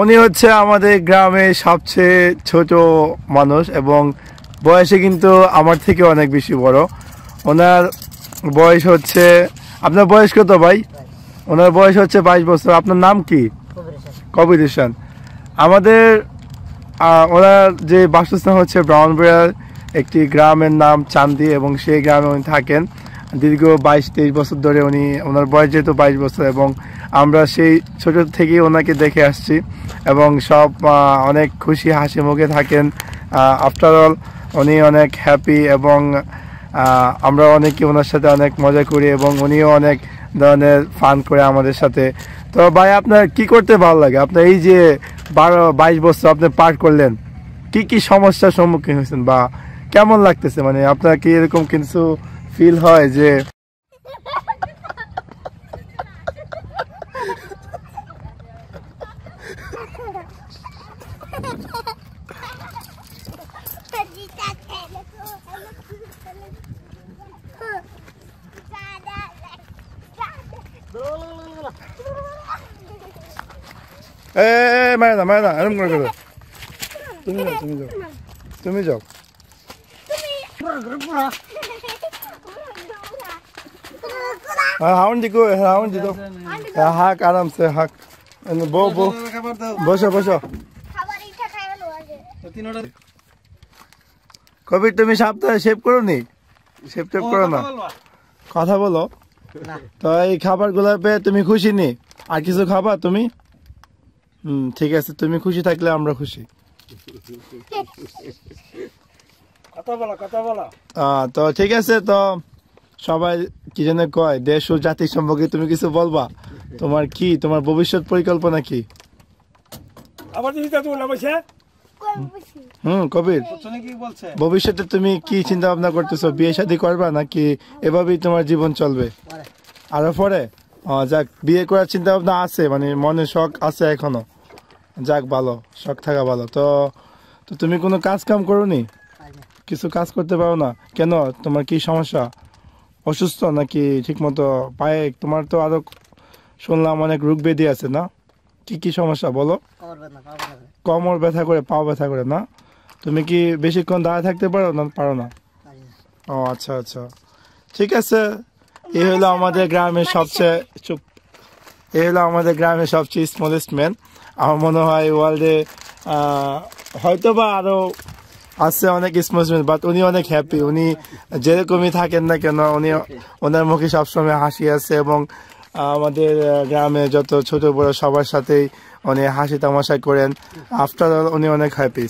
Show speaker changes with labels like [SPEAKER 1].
[SPEAKER 1] উনি হচ্ছে আমাদের গ্রামে সবচেয়ে ছোট মানুষ এবং বয়সে কিন্তু আমার থেকে অনেক বেশি বড়। ওনার বয়স হচ্ছে, আপনার বয়স কত ভাই? ওনার বয়স হচ্ছে বাইশ বছর। আপনার নাম কি? কবির হোসেন আমাদের ওনার যে বাসস্থান হচ্ছে ব্রাউনবেড়ার একটি গ্রামের নাম চান্দি এবং সেই গ্রামে উনি থাকেন। দীর্ঘ বাইশ, তেইশ বছর ধরে উনি, ওনার বয়স যেহেতু বাইশ বছর এবং আমরা সেই ছোট থেকেই ওনাকে দেখে আসছি এবং সব অনেক খুশি, হাসি মুখে থাকেন। আফটার অল উনি অনেক হ্যাপি এবং আমরা অনেকে ওনার সাথে অনেক মজা করি এবং উনিও অনেক ধরনের ফান করে আমাদের সাথে। তো ভাই, আপনার কি করতে ভালো লাগে? আপনার এই যে বারো, বাইশ বছর আপনি পার করলেন, কি কি সমস্যার সম্মুখীন হয়েছেন বা কেমন লাগতেছে? মানে আপনার কি এরকম কিছু ফিল হয় যে এ মারে না মারে না এরকম করে করো। তুমি যাও তুমি যাও তুমি যাও হ্যাঁ হাউন দিকো হাউন দিতো হাক আরামসে হাক। এনে বো বো। বসো বসো। কবির তুমি সপ্তাহে শেভ করো নি? শেভ টেপ করো না। কথা বলো। তো এই খাবারগুলা পেয়ে তুমি খুশি নি? আর কিছু খাবা তুমি? হুম ঠিক আছে তুমি খুশি থাকলে আমরা খুশি।
[SPEAKER 2] কথা বলো কথা বলো।
[SPEAKER 1] আহ, তো ঠিক আছে তো সবাই কি যেন কয় দেশ ও জাতি সম্পর্কে তুমি কিছু বলবা? তোমার কি তোমার ভবিষ্যৎ পরিকল্পনা কি?
[SPEAKER 2] আবার
[SPEAKER 1] হুম কবির।
[SPEAKER 2] শুনে কি বলছে?
[SPEAKER 1] ভবিষ্যতে তুমি কি চিন্তা ভাবনা করতেছো? বিয়ে শাদী করবা নাকি এভাবেই তোমার জীবন চলবে? আরও পরে? যাক বিয়ে করার চিন্তা ভাবনা আছে মানে মনে শখ আছে এখনও। যাক ভালো শখ থাকা ভালো। তো তো তুমি কোনো কাজ কাম করো নি কিছু কাজ করতে পারো না? কেন? তোমার কি সমস্যা? অসুস্থ নাকি ঠিক মতো পায়ে? তোমার তো আরও শুনলাম অনেক রোগ ব্যাধি আছে না? কি কি সমস্যা বলো? কোমর ব্যথা করে। পাও ব্যথা করে না? তুমি কি বেশিক্ষণ দাঁড়ায় থাকতে পারো না পারো না? ও আচ্ছা আচ্ছা। ঠিক আছে। এই হলো আমাদের গ্রামের সবচেয়ে চুপ। এই হলো আমাদের গ্রামের সবচেয়ে স্মলেস্ট ম্যান আমার মনে হয় ওয়ার্ল্ডে হয়তো বা আরও আছে অনেক ম্যান বাট উনি অনেক হ্যাপি উনি যেরকমই থাকেন না কেন, উনি ওনার মুখে সবসময় হাসি আছে এবং আমাদের গ্রামে যত ছোট বড় সবার সাথেই উনি হাসি তামাশা করেন। আফটার অল উনি অনেক হ্যাপি